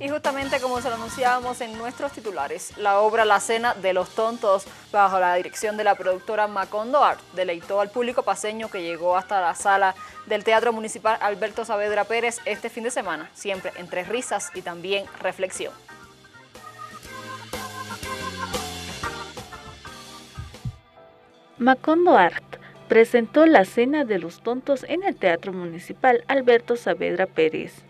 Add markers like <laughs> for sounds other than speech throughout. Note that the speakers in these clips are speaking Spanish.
Y justamente como se lo anunciábamos en nuestros titulares, la obra La Cena de los Tontos, bajo la dirección de la productora Macondo Art, deleitó al público paseño que llegó hasta la sala del Teatro Municipal Alberto Saavedra Pérez este fin de semana, siempre entre risas y también reflexión. Macondo Art presentó La Cena de los Tontos en el Teatro Municipal Alberto Saavedra Pérez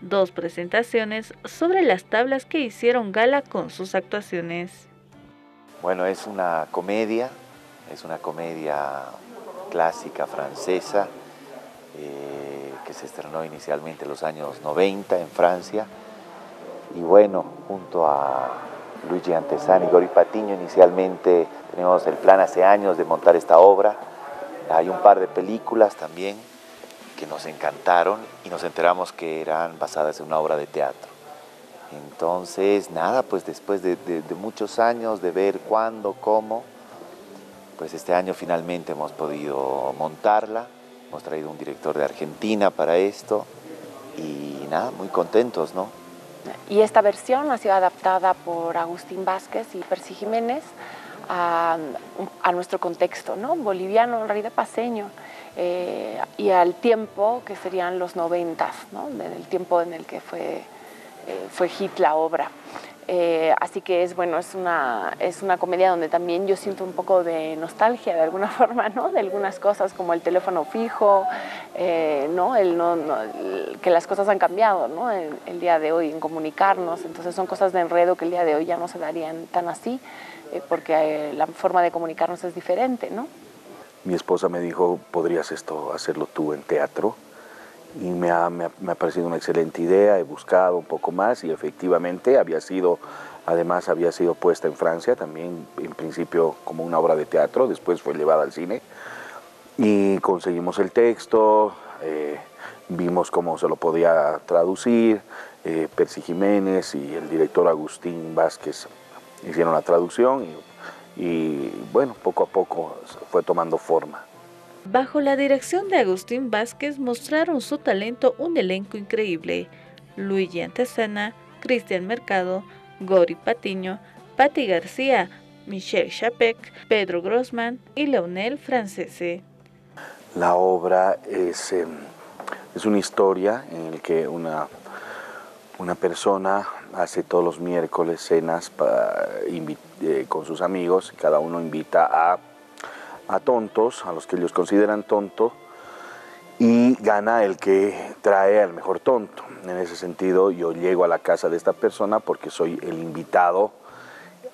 dos presentaciones sobre las tablas que hicieron gala con sus actuaciones. Bueno, es una comedia, es una comedia clásica francesa eh, que se estrenó inicialmente en los años 90 en Francia. Y bueno, junto a Luigi Antesani y Gori Patiño, inicialmente teníamos el plan hace años de montar esta obra. Hay un par de películas también que nos encantaron y nos enteramos que eran basadas en una obra de teatro. Entonces, nada, pues después de, muchos años de ver cuándo, cómo, pues este año finalmente hemos podido montarla, hemos traído un director de Argentina para esto y nada, muy contentos, ¿no? Y esta versión ha sido adaptada por Agustín Vázquez y Percy Jiménez a, a nuestro contexto, ¿no? Boliviano, en realidad paseño. Eh, y al tiempo que serían los noventas, ¿no? el tiempo en el que fue, eh, fue hit la obra. Eh, así que es bueno, es una, es una comedia donde también yo siento un poco de nostalgia de alguna <laughs> forma, ¿no? De algunas cosas como el teléfono fijo, ¿no? El, no, que las cosas han cambiado, ¿no? El, el, día de hoy en comunicarnos, entonces son cosas de enredo que el día de hoy ya no se darían tan así, porque la forma de comunicarnos es diferente, ¿no? Mi esposa me dijo, podrías esto hacerlo tú en teatro. Y me ha, me, ha, parecido una excelente idea, he buscado un poco más y efectivamente había sido, además había sido puesta en Francia también, en principio como una obra de teatro, después fue llevada al cine. Y conseguimos el texto, eh, vimos cómo se lo podía traducir, eh, Percy Jiménez y el director Agustín Vázquez hicieron la traducción y y bueno, poco a poco fue tomando forma. Bajo la dirección de Agustín Vázquez mostraron su talento un elenco increíble. Luigi Antesana, Cristian Mercado, Gori Patiño, Patti García, Michelle Chapek, Pedro Grossman y Leonel Francese. La obra es, em, es una historia en la que una, una persona hace todos los miércoles cenas eh, con sus amigos, cada uno invita a, a tontos, a los que ellos consideran tonto, y gana el que trae al mejor tonto. En ese sentido, yo llego a la casa de esta persona porque soy el invitado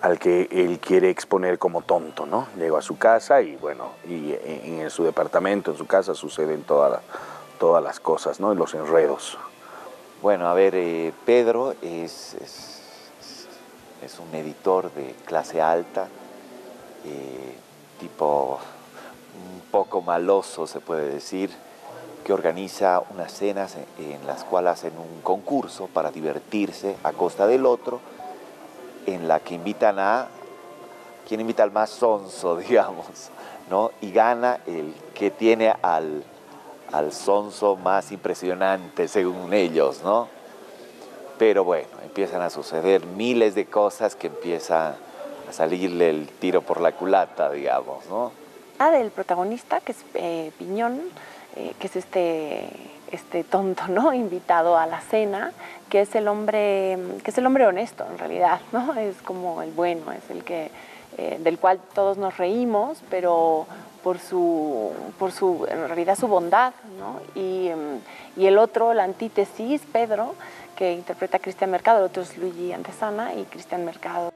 al que él quiere exponer como tonto, ¿no? Llego a su casa y bueno, y en, su departamento, en su casa suceden todas todas las cosas, ¿no? Los enredos. Bueno, a ver, eh, Pedro es, es, un editor de clase alta, eh, tipo un poco maloso se puede decir, que organiza unas cenas en, las cuales hacen un concurso para divertirse a costa del otro, en la que invitan a, quien invita al más sonso, <laughs> digamos, ¿no? Y gana el que tiene al al sonso más impresionante según ellos, ¿no? Pero bueno, empiezan a suceder miles de cosas que empiezan a salirle el tiro por la culata, digamos, ¿no? Ah, del protagonista, que es eh, Piñón, eh, que es este, este tonto, ¿no? <laughs> Invitado a la cena, que es el hombre, que es el hombre honesto, en realidad, ¿no? Es como el bueno, es el que, eh, del cual todos nos reímos, pero por su, por su, en realidad su bondad, y, em, y, el otro, la antítesis, Pedro, que interpreta a Cristian Mercado, el otro es Luigi Antesana y Cristian Mercado.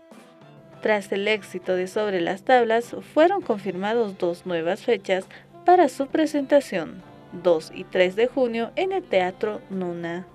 Tras el éxito de Sobre las Tablas, fueron confirmados dos nuevas fechas para su presentación, 2 y 3 de junio en el Teatro Nuna.